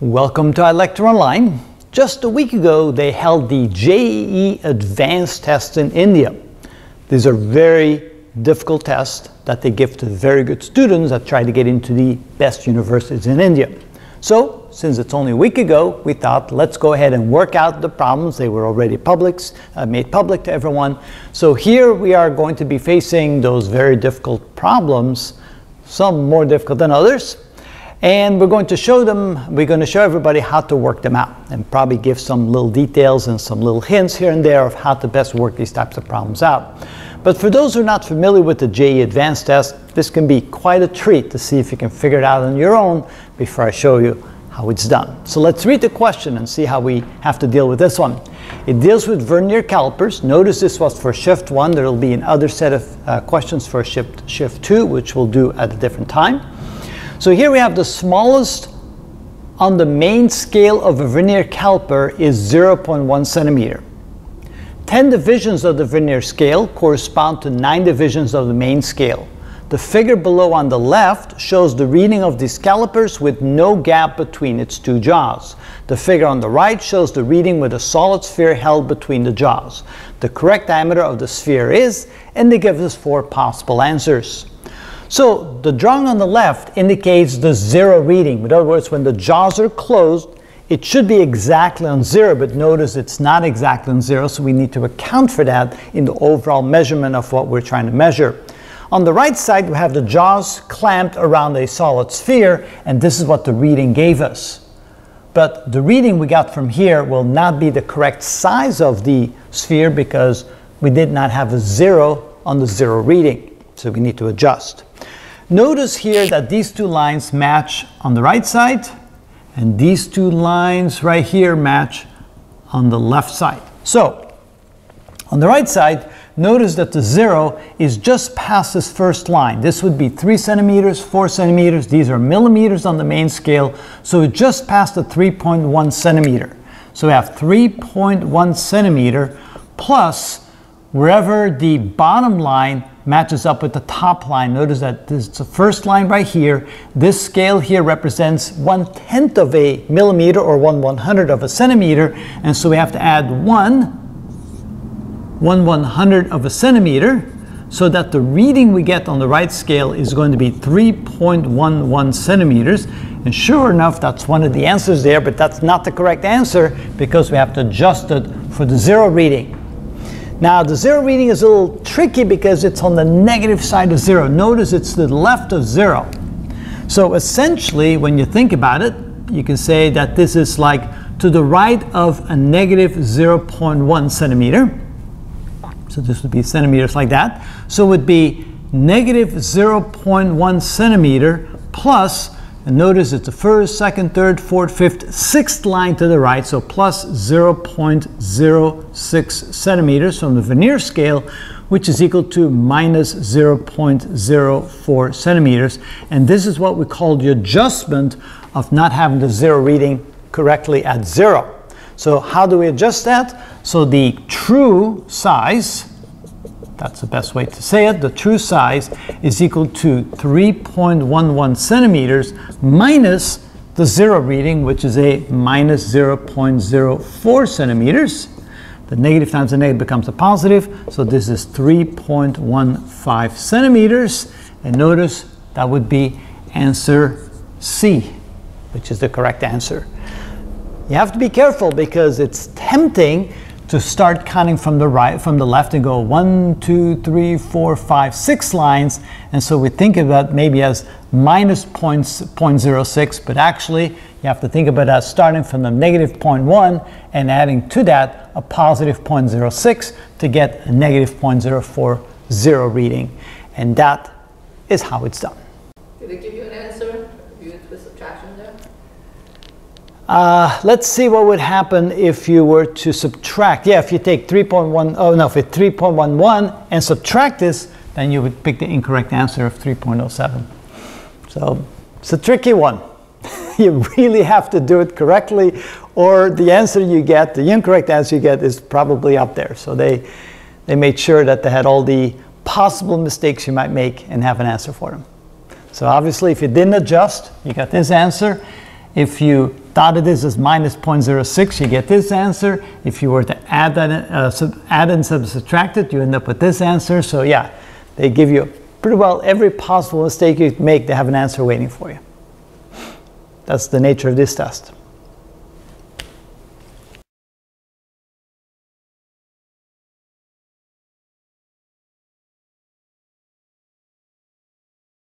Welcome to iLecture Online. Just a week ago, they held the JEE Advanced test in India. These are very difficult tests that they give to very good students that try to get into the best universities in India. So, since it's only a week ago, we thought let's go ahead and work out the problems. They were already public, uh, made public to everyone. So here we are going to be facing those very difficult problems, some more difficult than others. And we're going to show them, we're going to show everybody how to work them out and probably give some little details and some little hints here and there of how to best work these types of problems out. But for those who are not familiar with the JEE Advanced test, this can be quite a treat to see if you can figure it out on your own before I show you how it's done. So let's read the question and see how we have to deal with this one. It deals with vernier calipers. Notice this was for shift one. There will be another set of uh, questions for shift, shift two, which we'll do at a different time. So here we have the smallest on the main scale of a vernier caliper is 0.1 centimeter. 10 divisions of the vernier scale correspond to 9 divisions of the main scale. The figure below on the left shows the reading of these calipers with no gap between its two jaws. The figure on the right shows the reading with a solid sphere held between the jaws. The correct diameter of the sphere is, and they give us four possible answers. So the drawing on the left indicates the zero reading. In other words, when the jaws are closed, it should be exactly on zero, but notice it's not exactly on zero, so we need to account for that in the overall measurement of what we're trying to measure. On the right side, we have the jaws clamped around a solid sphere, and this is what the reading gave us. But the reading we got from here will not be the correct size of the sphere because we did not have a zero on the zero reading, so we need to adjust. Notice here that these two lines match on the right side and these two lines right here match on the left side. So on the right side, notice that the zero is just past this first line. This would be three centimeters, four centimeters. These are millimeters on the main scale. So it just passed the 3.1 centimeter. So we have 3.1 centimeter plus wherever the bottom line matches up with the top line. Notice that this is the first line right here. This scale here represents one tenth of a millimeter or one one hundred of a centimeter. And so we have to add one, one one hundred of a centimeter so that the reading we get on the right scale is going to be 3.11 centimeters. And sure enough, that's one of the answers there, but that's not the correct answer because we have to adjust it for the zero reading. Now the zero reading is a little tricky because it's on the negative side of zero. Notice it's the left of zero. So essentially, when you think about it, you can say that this is like to the right of a negative 0.1 centimeter. So this would be centimeters like that. So it would be negative 0.1 centimeter plus and notice it's the first, second, third, fourth, fifth, sixth line to the right, so plus 0.06 centimeters from the vernier scale, which is equal to minus 0.04 centimeters. And this is what we call the adjustment of not having the zero reading correctly at zero. So how do we adjust that? So the true size that's the best way to say it. The true size is equal to 3.11 centimeters minus the zero reading, which is a minus 0.04 centimeters. The negative times the negative becomes a positive, so this is 3.15 centimeters. And notice that would be answer C, which is the correct answer. You have to be careful because it's tempting to start counting from the right, from the left and go one, two, three, four, five, six lines. And so we think that maybe as minus points, 0.06, but actually you have to think about that starting from the negative 0.1 and adding to that a positive 0.06 to get a negative 0.040 reading. And that is how it's done. Did it give you an answer with subtraction there? Uh, let's see what would happen if you were to subtract. Yeah, if you take 3.1, oh no, if it's 3.11 and subtract this, then you would pick the incorrect answer of 3.07. So it's a tricky one. you really have to do it correctly or the answer you get, the incorrect answer you get is probably up there. So they, they made sure that they had all the possible mistakes you might make and have an answer for them. So obviously if you didn't adjust, you got this answer. If you dotted this as minus 0.06, you get this answer. If you were to add that, uh, sub, add and sub subtract it, you end up with this answer. So yeah, they give you pretty well every possible mistake you make, they have an answer waiting for you. That's the nature of this test.